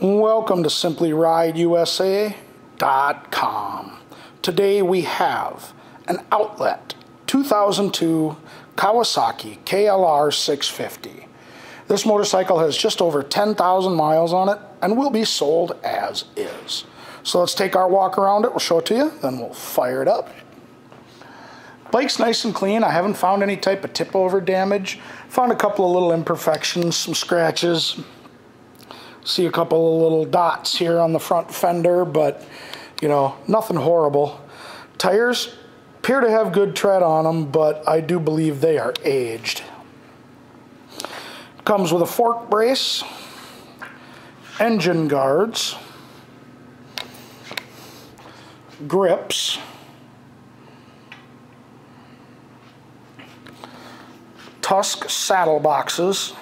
Welcome to SimplyRideUSA.com. Today we have an Outlet 2002 Kawasaki KLR 650. This motorcycle has just over 10,000 miles on it and will be sold as is. So let's take our walk around it, we'll show it to you, then we'll fire it up. Bike's nice and clean. I haven't found any type of tip over damage. Found a couple of little imperfections, some scratches, See a couple of little dots here on the front fender, but you know, nothing horrible. Tires appear to have good tread on them, but I do believe they are aged. Comes with a fork brace, engine guards, grips, Tusk saddle boxes,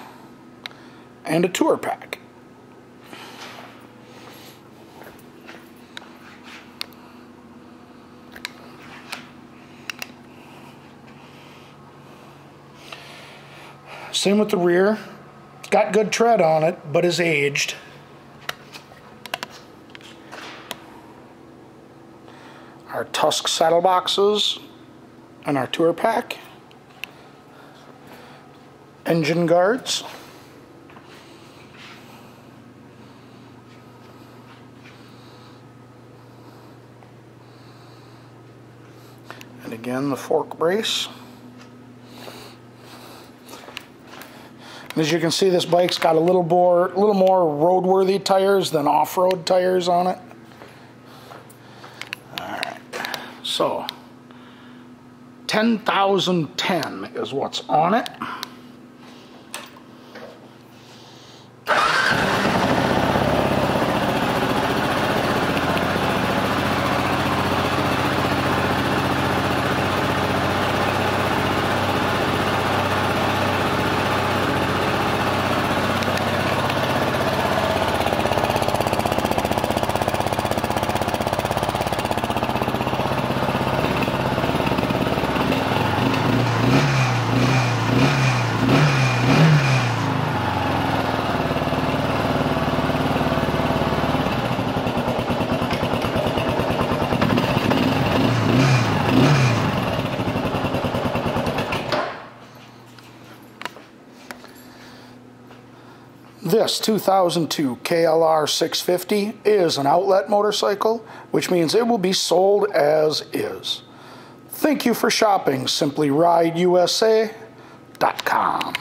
and a tour pack. Same with the rear. Got good tread on it, but is aged. Our Tusk saddle boxes and our tour pack. Engine guards. And again, the fork brace. As you can see, this bike's got a little more, little more roadworthy tires than off-road tires on it. All right, so 10,010 is what's on it. This 2002 KLR 650 is an outlet motorcycle, which means it will be sold as is. Thank you for shopping SimplyRideUSA.com.